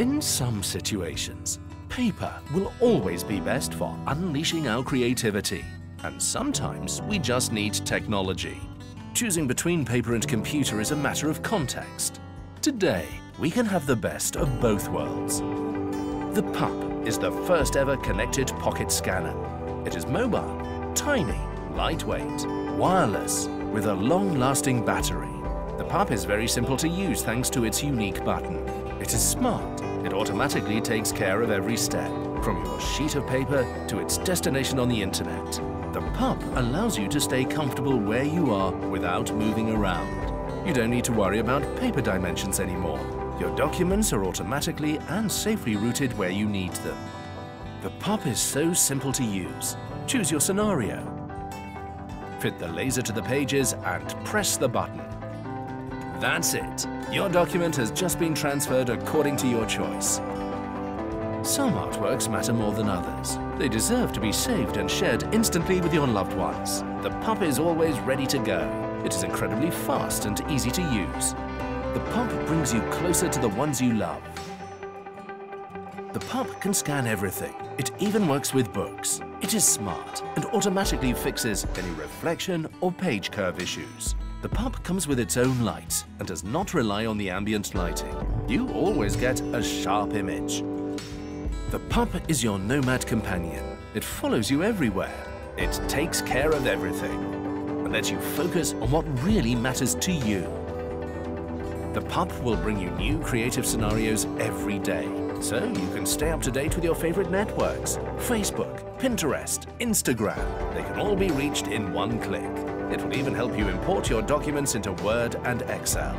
In some situations, paper will always be best for unleashing our creativity. And sometimes we just need technology. Choosing between paper and computer is a matter of context. Today, we can have the best of both worlds. The PUP is the first ever connected pocket scanner. It is mobile, tiny, lightweight, wireless, with a long-lasting battery. The PUP is very simple to use thanks to its unique button. It is smart. It automatically takes care of every step, from your sheet of paper to its destination on the internet. The PUP allows you to stay comfortable where you are without moving around. You don't need to worry about paper dimensions anymore. Your documents are automatically and safely routed where you need them. The PUP is so simple to use. Choose your scenario. Fit the laser to the pages and press the button. That's it. Your document has just been transferred according to your choice. Some artworks matter more than others. They deserve to be saved and shared instantly with your loved ones. The PUP is always ready to go. It is incredibly fast and easy to use. The PUP brings you closer to the ones you love. The PUP can scan everything. It even works with books. It is smart and automatically fixes any reflection or page curve issues. The PUP comes with its own light and does not rely on the ambient lighting. You always get a sharp image. The PUP is your nomad companion. It follows you everywhere. It takes care of everything and lets you focus on what really matters to you. The PUP will bring you new creative scenarios every day, so you can stay up to date with your favorite networks. Facebook, Pinterest, Instagram, they can all be reached in one click. It will even help you import your documents into Word and Excel.